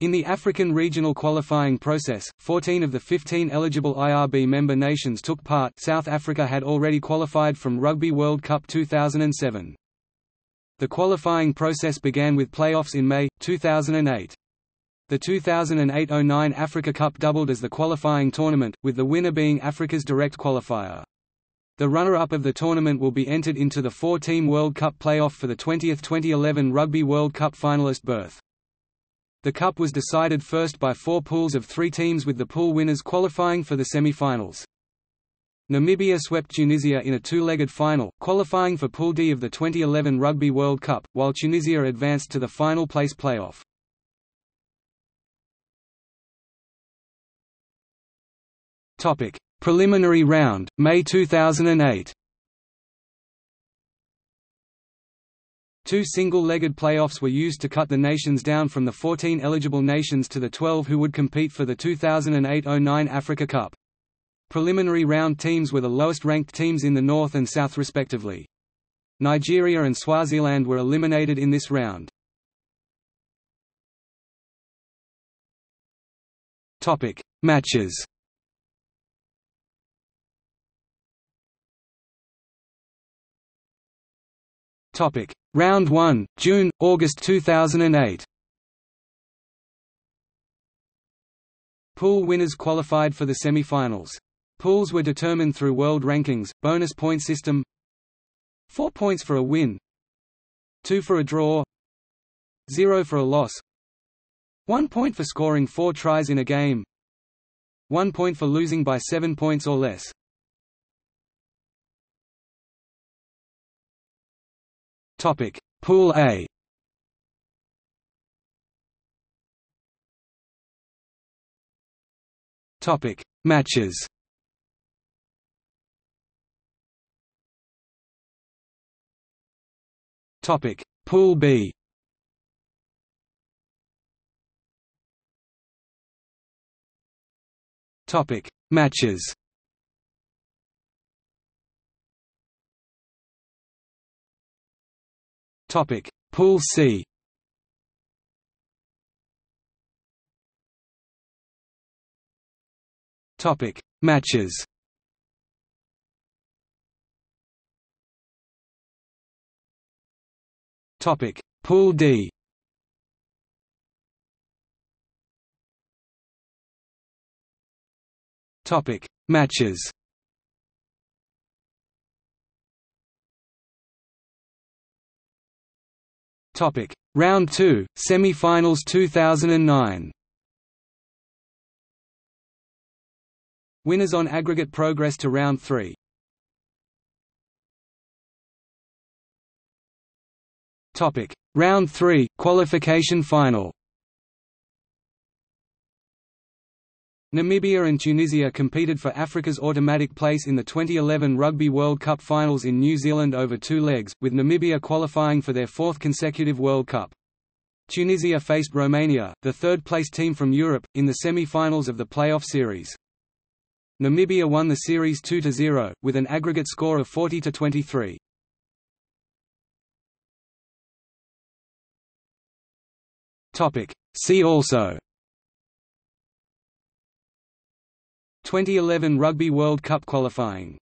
In the African regional qualifying process, 14 of the 15 eligible IRB member nations took part South Africa had already qualified from Rugby World Cup 2007. The qualifying process began with playoffs in May, 2008. The 2008–09 Africa Cup doubled as the qualifying tournament, with the winner being Africa's direct qualifier. The runner-up of the tournament will be entered into the four-team World Cup playoff for the 20th 2011 Rugby World Cup finalist berth. The Cup was decided first by four pools of three teams with the pool winners qualifying for the semi-finals. Namibia swept Tunisia in a two-legged final, qualifying for Pool D of the 2011 Rugby World Cup, while Tunisia advanced to the final place playoff. Preliminary round, May 2008 Two single-legged playoffs were used to cut the nations down from the 14 eligible nations to the 12 who would compete for the 2008–09 Africa Cup. Preliminary round teams were the lowest-ranked teams in the North and South respectively. Nigeria and Swaziland were eliminated in this round. Topic: Matches. Topic: Round 1, June, August 2008. Pool winners qualified for the semi-finals. Pools were determined through world rankings, bonus point system 4 points for a win 2 for a draw 0 for a loss 1 point for scoring 4 tries in a game 1 point for losing by 7 points or less Topic: Pool A. Topic: Matches. Topic: Pool B. Topic: Matches. Topic: Pool C. Topic: Matches. Topic: Pool D. Topic: Matches. Topic: Round 2, Semi-finals 2009. Winners on aggregate progress to round 3. Topic: Round 3, qualification final. Namibia and Tunisia competed for Africa's automatic place in the 2011 Rugby World Cup finals in New Zealand over two legs, with Namibia qualifying for their fourth consecutive World Cup. Tunisia faced Romania, the third-place team from Europe, in the semi-finals of the playoff series. Namibia won the series 2–0, with an aggregate score of 40–23. See also 2011 Rugby World Cup qualifying